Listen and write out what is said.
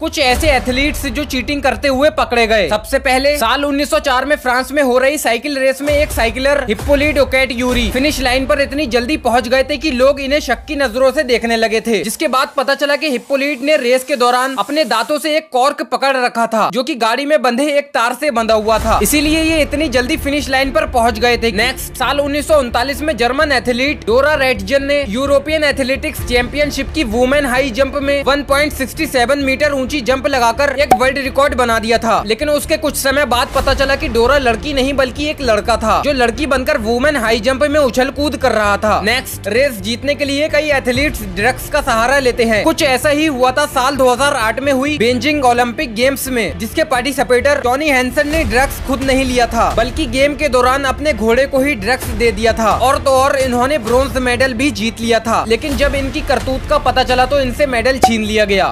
कुछ ऐसे एथलीट्स जो चीटिंग करते हुए पकड़े गए। सबसे पहले, साल 1904 में फ्रांस में हो रही साइकिल रेस में एक cycler Hippolyte Aucouturier finish line पर इतनी जल्दी पहुँच गए थे कि लोग इन्हें शक की नज़रों से देखने लगे थे। जिसके बाद पता चला कि हिप्पोलिट ने रेस के दौरान अपने दांतों से एक कॉर्क पकड़ रखा था, जो की गाड़ी में बंधे एक तार से बंधा हुआ था। इसीलिए ये इतनी जल्दी फिनिश लाइन पर पहुँच गए थे नेक्स्ट साल उन्नीस सौ उनतालीस में जर्मन एथलीट डोरा रेटजन ने यूरोपियन एथलेटिक्स चैंपियनशिप की वुमेन हाई जंप में वन मीटर ऊँची जंप लगाकर एक वर्ल्ड रिकॉर्ड बना दिया था। लेकिन उसके कुछ समय बाद पता चला कि डोरा लड़की नहीं, बल्कि एक लड़का था, जो लड़की बनकर वुमेन हाई जंप में उछल कूद कर रहा था। नेक्स्ट रेस जीतने के लिए कई एथलीट्स ड्रग्स का सहारा लेते हैं। कुछ ऐसा ही हुआ था साल 2008 में हुई बेजिंग ओलंपिक गेम्स में, जिसके पार्टिसिपेटर टॉनी हैंसन ने ड्रग्स खुद नहीं लिया था, बल्कि गेम के दौरान अपने घोड़े को ही ड्रग्स दे दिया था, और तो और इन्होंने ब्रोंज मेडल भी जीत लिया था। लेकिन जब इनकी करतूत का पता चला तो इनसे मेडल छीन लिया गया।